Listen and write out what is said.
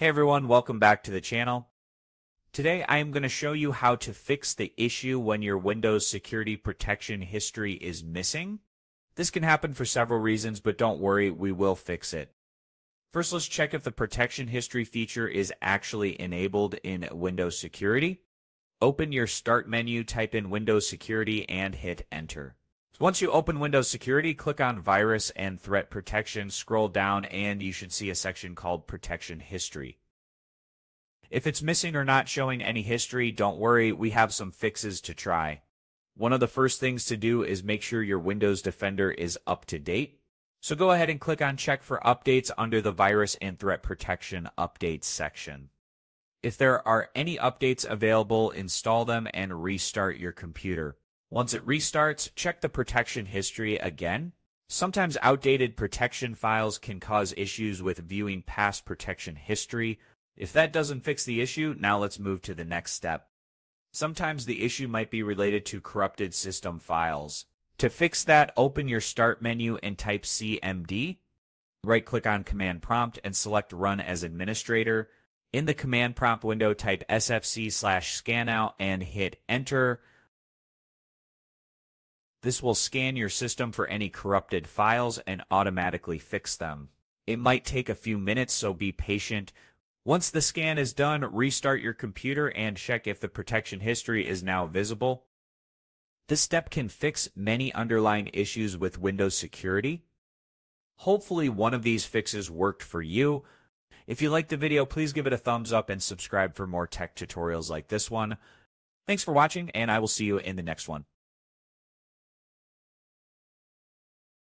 Hey everyone, welcome back to the channel. Today I am going to show you how to fix the issue when your Windows security protection history is missing. This can happen for several reasons, but don't worry, we will fix it. First, let's check if the protection history feature is actually enabled in Windows Security. Open your Start menu, type in Windows Security, and hit Enter. Once you open Windows Security, click on Virus and Threat Protection, scroll down, and you should see a section called Protection History. If it's missing or not showing any history, don't worry, we have some fixes to try. One of the first things to do is make sure your Windows Defender is up to date. So go ahead and click on Check for Updates under the Virus and Threat Protection Updates section. If there are any updates available, install them and restart your computer. Once it restarts, check the protection history again. Sometimes outdated protection files can cause issues with viewing past protection history. If that doesn't fix the issue, now let's move to the next step. Sometimes the issue might be related to corrupted system files. To fix that, open your Start menu and type CMD. Right-click on Command Prompt and select Run as Administrator. In the Command Prompt window, type sfc slash scannow and hit Enter. This will scan your system for any corrupted files and automatically fix them. It might take a few minutes, so be patient. Once the scan is done, restart your computer and check if the protection history is now visible. This step can fix many underlying issues with Windows security. Hopefully one of these fixes worked for you. If you liked the video, please give it a thumbs up and subscribe for more tech tutorials like this one. Thanks for watching, and I will see you in the next one.